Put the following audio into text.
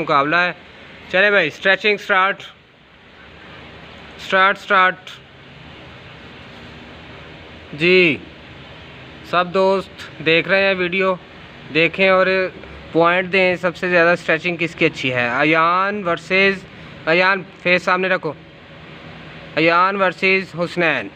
मुकाबला है। चले भाई स्ट्रेचिंग स्टार्ट स्टार्ट स्टार्ट जी, सब दोस्त देख रहे हैं वीडियो देखें और पॉइंट दें, सबसे ज़्यादा स्ट्रेचिंग किसकी अच्छी है? अयान वर्सेस अयान फेस सामने रखो। अयान वर्सेस हुसनैन।